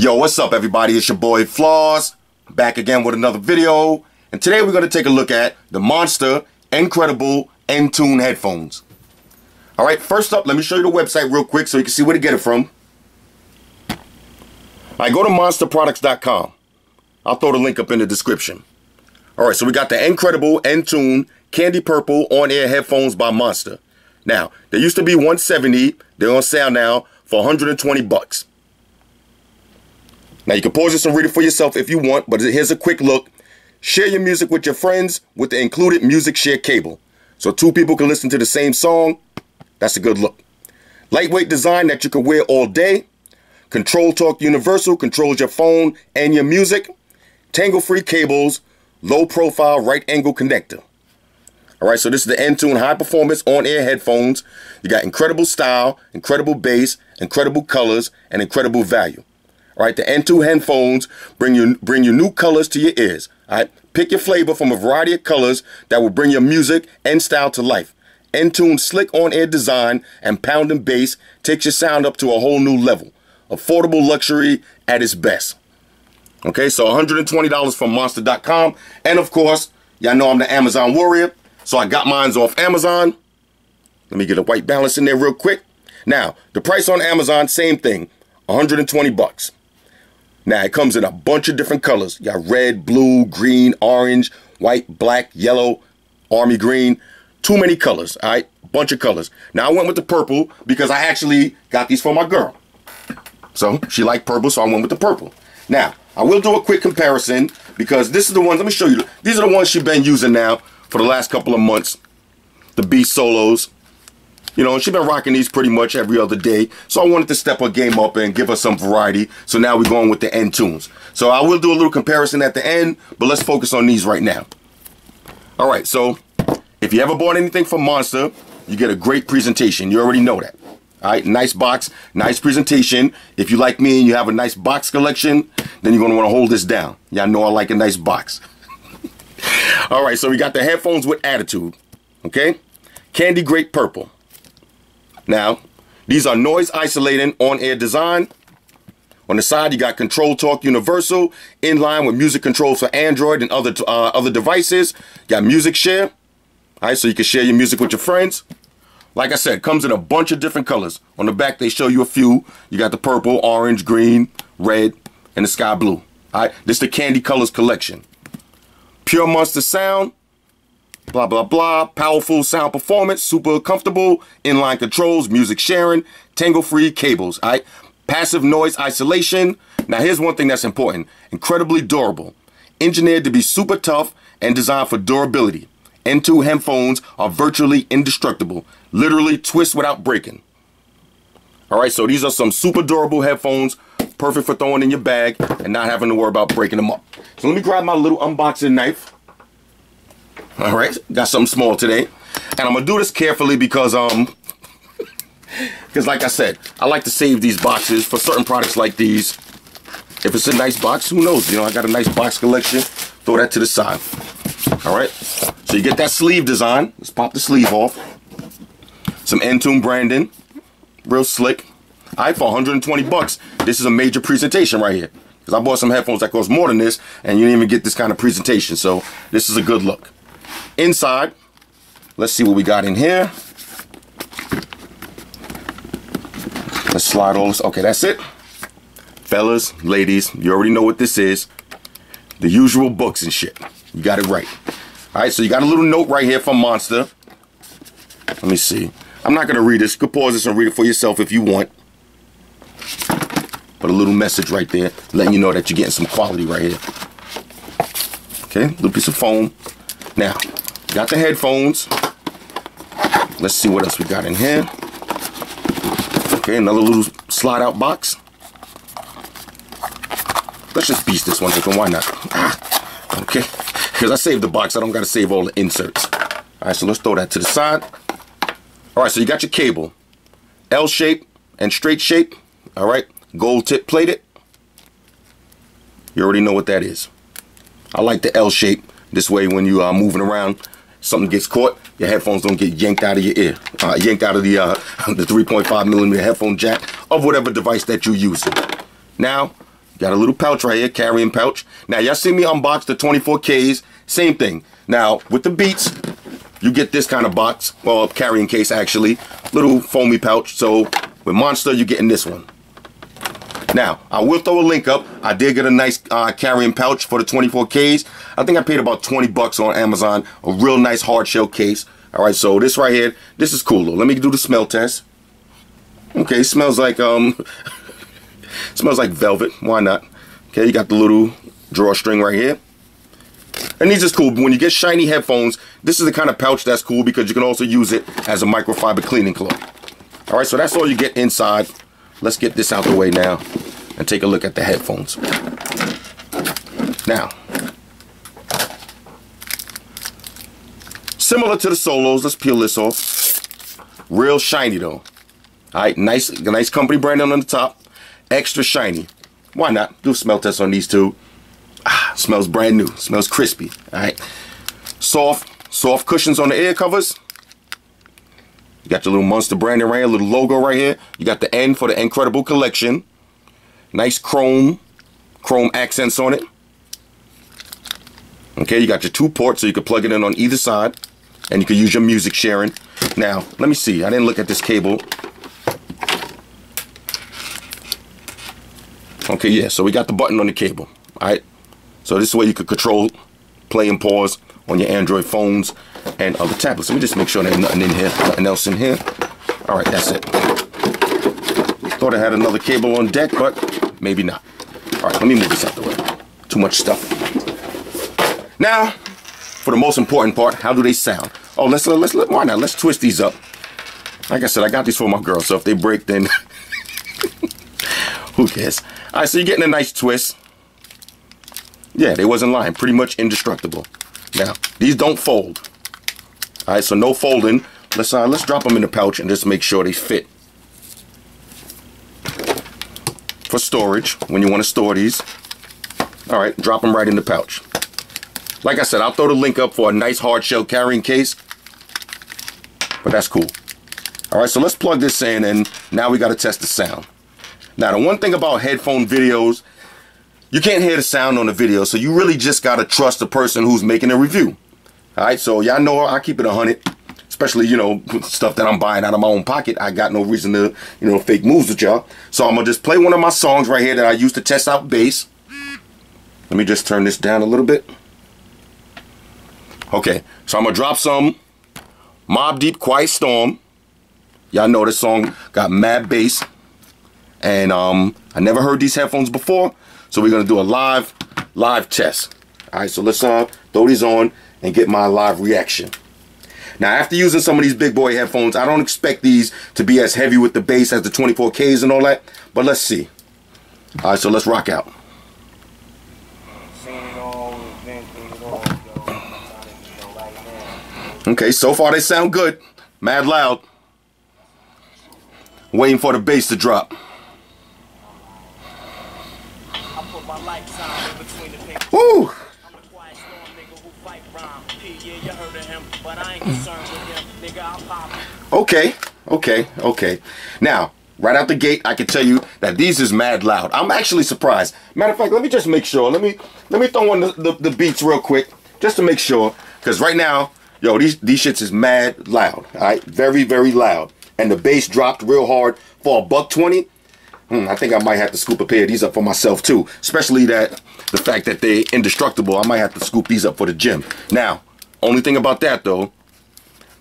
Yo, what's up everybody? It's your boy Floss, back again with another video. And today we're going to take a look at the Monster NCredible N-Tune headphones. Alright, first up, let me show you the website real quick so you can see where to get it from. Alright, go to monsterproducts.com. I'll throw the link up in the description. Alright, so we got the NCredible N-Tune Candy Purple on-ear headphones by Monster. Now, they used to be 170. They're on sale now for 120 bucks. Now you can pause this and read it for yourself if you want, but here's a quick look. Share your music with your friends with the included music share cable. So two people can listen to the same song. That's a good look. Lightweight design that you can wear all day. Control Talk Universal controls your phone and your music. Tangle-free cables. Low profile right angle connector. All right, so this is the N-Tune high performance on-ear headphones. You got incredible style, incredible bass, incredible colors, and incredible value. All right, the N-Tune headphones bring you bring you new colors to your ears. All right, pick your flavor from a variety of colors that will bring your music and style to life. N-Tune slick on-ear design and pounding bass takes your sound up to a whole new level. Affordable luxury at its best. Okay, so $120 from monster.com. And of course, y'all know I'm the Amazon warrior. So I got mines off Amazon. Let me get a white balance in there real quick. Now, the price on Amazon, same thing, 120 bucks. Now, it comes in a bunch of different colors. You got red, blue, green, orange, white, black, yellow, army green. Too many colors, all right? Bunch of colors. Now, I went with the purple because I actually got these for my girl. So, she liked purple, so I went with the purple. Now, I will do a quick comparison because this is the ones, let me show you. These are the ones she's been using now for the last couple of months. The B Solos. You know, she's been rocking these pretty much every other day. So I wanted to step her game up and give her some variety. So now we're going with the N-Tunes. So I will do a little comparison at the end, but let's focus on these right now. All right, so if you ever bought anything from Monster, you get a great presentation. You already know that. All right, nice box, nice presentation. If you like me and you have a nice box collection, then you're gonna wanna hold this down. Y'all know I like a nice box. All right, so we got the headphones with attitude, okay? Candy Grape Purple. Now, these are noise isolating on-ear design. On the side, you got Control Talk Universal, in line with music controls for Android and other uh, other devices. You got Music Share, all right, so you can share your music with your friends. Like I said, comes in a bunch of different colors. On the back, they show you a few. You got the purple, orange, green, red, and the sky blue. All right, this is the Candy Colors collection. Pure Monster Sound, blah, blah, blah. Powerful sound performance, super comfortable, inline controls, music sharing, tangle-free cables, all right? Passive noise isolation. Now, here's one thing that's important. Incredibly durable. Engineered to be super tough and designed for durability. N-Tune headphones are virtually indestructible. Literally twist without breaking. All right, so these are some super durable headphones, perfect for throwing in your bag and not having to worry about breaking them up. So let me grab my little unboxing knife. All right, got something small today. And I'm gonna do this carefully because, um, because like I said, I like to save these boxes for certain products like these. If it's a nice box, who knows? You know, I got a nice box collection. Throw that to the side. All right, so you get that sleeve design. Let's pop the sleeve off. Some N-Tune branding, real slick. All right, for 120 bucks, this is a major presentation right here. Because I bought some headphones that cost more than this, and you didn't even get this kind of presentation. So this is a good look. Inside, let's see what we got in here. Let's slide all this. Okay, that's it. Fellas, ladies, you already know what this is. The usual books and shit. You got it right. All right, so you got a little note right here from Monster. Let me see. I'm not going to read this. You can pause this and read it for yourself if you want. But a little message right there, letting you know that you're getting some quality right here. Okay, little piece of foam. Now, got the headphones. Let's see what else we got in here. Okay, another little slide out box. Let's just beast this one open, why not? Ah, okay, because I saved the box, I don't got to save all the inserts. All right, so let's throw that to the side. All right, so you got your cable. L shape and straight shape, all right? Gold tip plated. You already know what that is. I like the L shape. This way when you are moving around, something gets caught, your headphones don't get yanked out of your ear. Uh, yanked out of the, uh, the 3.5 millimeter headphone jack of whatever device that you're using. Now, Got a little pouch right here, carrying pouch. Now, y'all see me unbox the 24Ks. Same thing. Now, with the Beats, you get this kind of box. Well, carrying case, actually. Little foamy pouch. So, with Monster, you're getting this one. Now, I will throw a link up. I did get a nice uh, carrying pouch for the 24Ks. I think I paid about 20 bucks on Amazon. A real nice hard shell case. All right, so this right here, this is cool though. Let me do the smell test. Okay, smells like um smells like velvet. Why not? Okay, you got the little drawstring right here. And these is cool. When you get shiny headphones, this is the kind of pouch that's cool because you can also use it as a microfiber cleaning cloth. All right, so that's all you get inside. Let's get this out the way now and take a look at the headphones. Now, similar to the solos, let's peel this off. Real shiny though. All right, nice, nice company branding on the top. Extra shiny. Why not? Do a smell test on these two. Ah, smells brand new. Smells crispy. All right. Soft, soft cushions on the ear covers. You got your little Monster branding right here, little logo right here. You got the N for the NCredible Collection. Nice chrome, chrome accents on it. Okay, you got your two ports so you can plug it in on either side. And you can use your music sharing. Now, let me see. I didn't look at this cable. Okay, yeah, so we got the button on the cable. Alright. So this is where you could control play and pause on your Android phones and other tablets. Let me just make sure there's nothing in here, nothing else in here. All right, that's it. Thought I had another cable on deck, but maybe not. All right, let me move this out the way. Too much stuff. Now, for the most important part, how do they sound? Oh, let's let's let why not? Let's twist these up. Like I said, I got these for my girl, so if they break, then who cares? All right, so you're getting a nice twist. Yeah, they wasn't lying. Pretty much indestructible. Now, these don't fold. All right, so no folding. Let's uh, let's drop them in the pouch and just make sure they fit. For storage, when you want to store these. All right, drop them right in the pouch. Like I said, I'll throw the link up for a nice hard shell carrying case. But that's cool. All right, so let's plug this in and now we got to test the sound. Now, the one thing about headphone videos, you can't hear the sound on the video, so you really just got to trust the person who's making the review. All right, so y'all know I keep it 100, especially, you know, stuff that I'm buying out of my own pocket. I got no reason to, you know, fake moves with y'all. So I'm going to just play one of my songs right here that I used to test out bass. Let me just turn this down a little bit. Okay, so I'm going to drop some Mobb Deep Quiet Storm. Y'all know this song got mad bass. And um, I never heard these headphones before. So we're to do a live, live test. All right, so let's uh, throw these on and get my live reaction. Now, after using some of these big boy headphones, I don't expect these to be as heavy with the bass as the 24Ks and all that. But let's see. All right, so let's rock out. Okay, so far they sound good. Mad loud. Waiting for the bass to drop. Woo! Okay, okay, okay. Now, right out the gate, I can tell you that these is mad loud. I'm actually surprised. Matter of fact, let me just make sure. Let me let me throw on the, the, the beats real quick, just to make sure. Because right now, yo, these these shits is mad loud. All right, very very loud. And the bass dropped real hard for a buck twenty. Hmm, I think I might have to scoop a pair of these up for myself too. Especially that the fact that they're indestructible. I might have to scoop these up for the gym. Now, only thing about that though,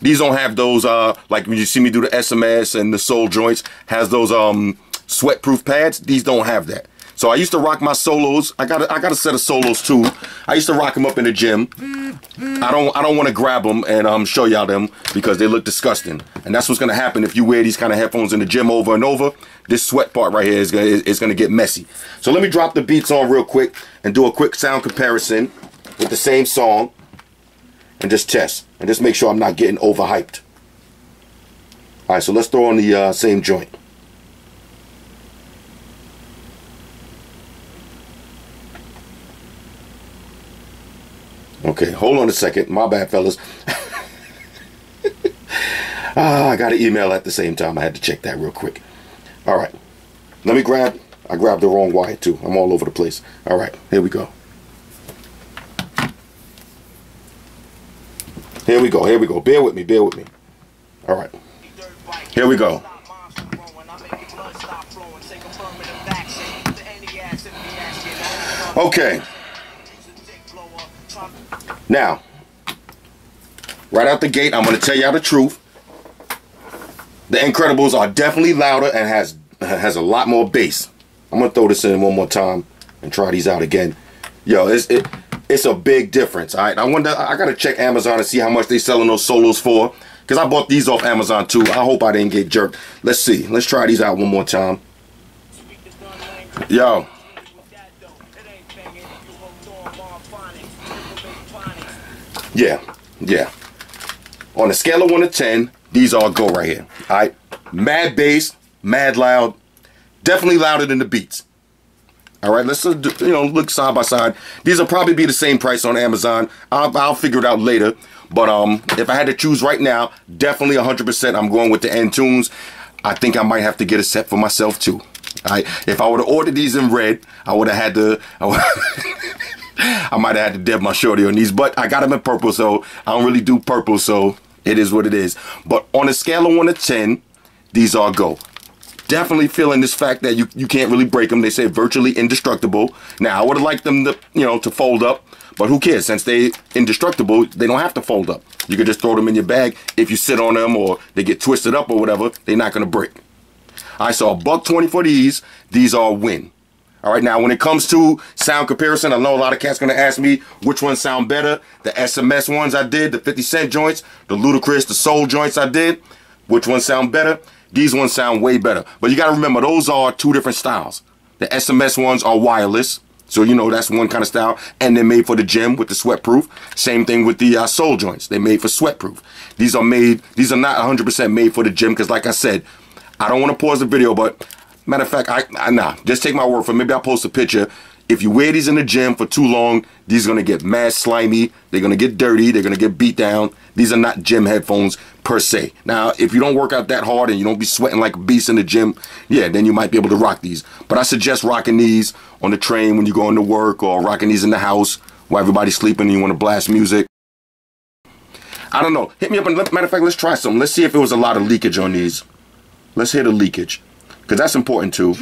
these don't have those uh like when you see me do the SMS and the soul joints has those um sweat proof pads. These don't have that. So I used to rock my solos. I got a, I got a set of solos too. I used to rock them up in the gym. I don't I don't want to grab them and um show y'all them because they look disgusting. And that's what's gonna happen if you wear these kind of headphones in the gym over and over. This sweat part right here is gonna is gonna get messy. So let me drop the beats on real quick and do a quick sound comparison with the same song and just test and just make sure I'm not getting overhyped. All right, so let's throw on the uh, same joint. Okay, hold on a second. My bad, fellas. ah, I got an email at the same time. I had to check that real quick. All right. Let me grab I grabbed the wrong wire too. I'm all over the place. All right, here we go. Here we go, here we go. Bear with me, bear with me. All right. Here we go. Okay. Now, right out the gate, I'm going to tell y'all the truth. The Incredibles are definitely louder and has has a lot more bass. I'm going to throw this in one more time and try these out again. Yo, it's it, it's a big difference. All right, I wonder. I got to check Amazon and see how much they selling those solos for. Because I bought these off Amazon too. I hope I didn't get jerked. Let's see. Let's try these out one more time. Yo. Yeah, yeah. On a scale of 1 to 10, these all go right here. All right. Mad bass, mad loud. Definitely louder than the beats. All right, let's you know look side by side. These will probably be the same price on Amazon. I'll, I'll figure it out later. But um, if I had to choose right now, definitely 100%. I'm going with the N-Tunes. I think I might have to get a set for myself too. All right, if I would have ordered these in red, I would have had to. I, might have had to deb my shorty on these, but I got them in purple, so I don't really do purple, so it is what it is. But on a scale of one to ten, these are go. Definitely feeling this fact that you you can't really break them. They say virtually indestructible. Now I would have liked them to you know to fold up, but who cares? Since they indestructible, they don't have to fold up. You can just throw them in your bag. If you sit on them or they get twisted up or whatever, they're not gonna break. I saw a buck 20 for these. These are win. All right, now when it comes to sound comparison, I know a lot of cats gonna ask me which ones sound better. The SMS ones I did, the 50 cent joints, the Ludacris, the soul joints I did. Which ones sound better? These ones sound way better. But you gotta remember, those are two different styles. The SMS ones are wireless. So, you know, that's one kind of style. And they're made for the gym with the sweat proof. Same thing with the uh, soul joints. They're made for sweat proof. These are made, these are not 100% made for the gym because like I said, I don't want to pause the video, but matter of fact, I, I nah, just take my word for it. Maybe I'll post a picture. If you wear these in the gym for too long, these are going to get mad slimy. They're going to get dirty. They're going to get beat down. These are not gym headphones per se. Now, if you don't work out that hard and you don't be sweating like a beast in the gym, yeah, then you might be able to rock these. But I suggest rocking these on the train when you're going to work or rocking these in the house while everybody's sleeping and you want to blast music. I don't know. Hit me up and matter of fact, let's try some. Let's see if it was a lot of leakage on these. Let's hear the leakage. Because that's important too.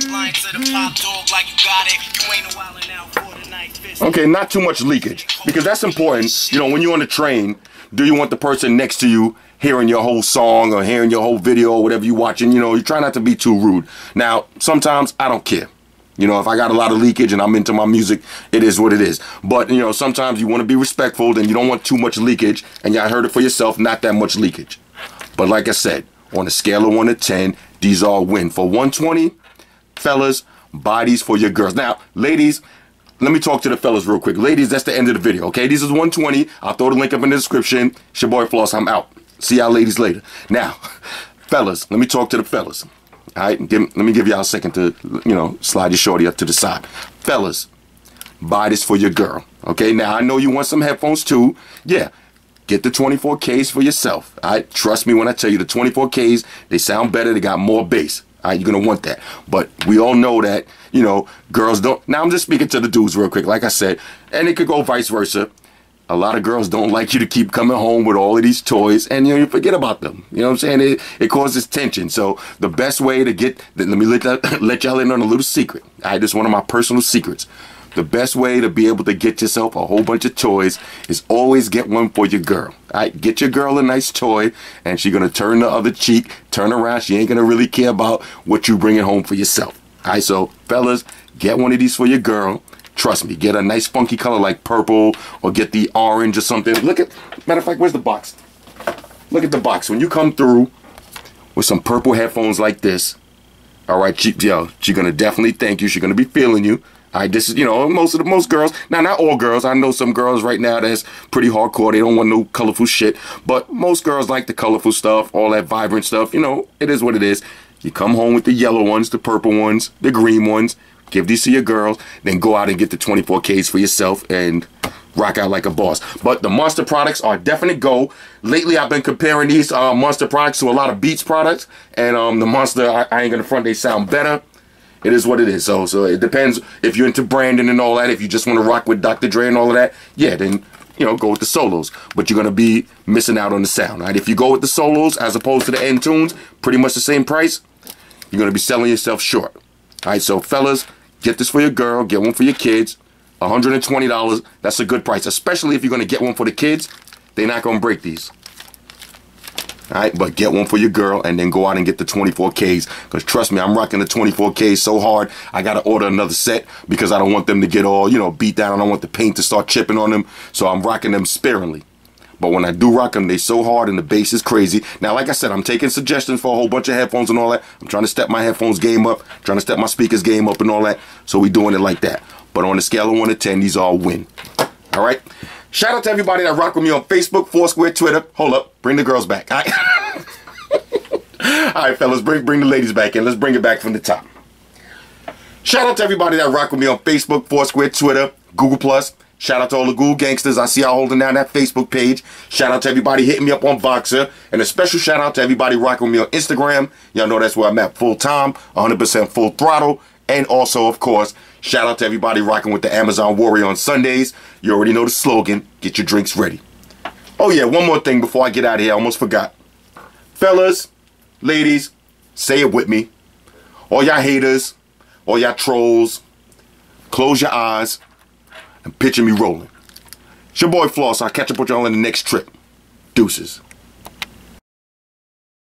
Okay, not too much leakage. Because that's important. You know, when you're on the train, do you want the person next to you hearing your whole song or hearing your whole video or whatever you're watching? You know, you try not to be too rude. Now, sometimes I don't care. You know, if I got a lot of leakage and I'm into my music, it is what it is. But, you know, sometimes you want to be respectful and you don't want too much leakage. And y'all heard it for yourself, not that much leakage. But like I said, on a scale of 1 to 10, these all win. For 120, fellas, bodies for your girls. Now, ladies, let me talk to the fellas real quick. Ladies, that's the end of the video, okay? This is 120. I'll throw the link up in the description. It's your boy Floss. I'm out. See y'all ladies later. Now, fellas, let me talk to the fellas. All right, give, let me give y'all a second to, you know, slide your shorty up to the side. Fellas, buy this for your girl. Okay, now I know you want some headphones too. Yeah, Get the 24Ks for yourself. All right, trust me when I tell you the 24Ks, they sound better, they got more bass. All right, you're gonna want that. But we all know that, you know, girls don't. Now I'm just speaking to the dudes real quick, like I said, and it could go vice versa. A lot of girls don't like you to keep coming home with all of these toys and you know you forget about them. You know what I'm saying? It, it causes tension. So the best way to get let me let, let y'all in on a little secret. Right, this is one of my personal secrets. The best way to be able to get yourself a whole bunch of toys is always get one for your girl. All right, get your girl a nice toy and she's gonna turn the other cheek, turn around. She ain't gonna really care about what you bringing home for yourself. All right, so fellas, get one of these for your girl. Trust me, get a nice funky color like purple or get the orange or something. Look at, matter of fact, where's the box? Look at the box. When you come through with some purple headphones like this, all right, she, yo, she's gonna definitely thank you. She's gonna be feeling you. I just, you know, most of the most girls, now not all girls. I know some girls right now that's pretty hardcore. They don't want no colorful shit. But most girls like the colorful stuff, all that vibrant stuff. You know, it is what it is. You come home with the yellow ones, the purple ones, the green ones. Give these to your girls. Then go out and get the 24Ks for yourself and rock out like a boss. But the Monster products are definite go. Lately, I've been comparing these uh, Monster products to a lot of Beats products. And um, the Monster, I, I ain't gonna front, they sound better It is what it is. So so it depends if you're into Brandon and all that. If you just want to rock with Dr. Dre and all of that, yeah, then you know go with the solos. But you're gonna be missing out on the sound. Right? If you go with the solos as opposed to the N-Tunes, pretty much the same price, you're gonna be selling yourself short. All right, so fellas, get this for your girl, get one for your kids. $120, that's a good price, especially if you're gonna get one for the kids. They're not gonna break these. All right, but get one for your girl and then go out and get the 24Ks. Because trust me, I'm rocking the 24Ks so hard, I got to order another set because I don't want them to get all, you know, beat down. I don't want the paint to start chipping on them. So I'm rocking them sparingly. But when I do rock them, they so hard and the bass is crazy. Now, like I said, I'm taking suggestions for a whole bunch of headphones and all that. I'm trying to step my headphones game up, trying to step my speakers game up and all that. So we doing it like that. But on a scale of 1 to 10, these all win. All right? Shout out to everybody that rock with me on Facebook, Foursquare, Twitter. Hold up, bring the girls back. All right, all right fellas, bring bring the ladies back in. Let's bring it back from the top. Shout out to everybody that rock with me on Facebook, Foursquare, Twitter, Google Plus. Shout out to all the Google gangsters. I see y'all holding down that Facebook page. Shout out to everybody hitting me up on Voxer. And a special shout out to everybody rocking with me on Instagram. Y'all know that's where I'm at full time, 100% full throttle. And also, of course, shout out to everybody rocking with the Amazon Warrior on Sundays. You already know the slogan get your drinks ready. Oh, yeah, one more thing before I get out of here. I almost forgot. Fellas, ladies, say it with me. All y'all haters, all y'all trolls, close your eyes and picture me rolling. It's your boy Floss. I'll catch up with y'all on the next trip. Deuces.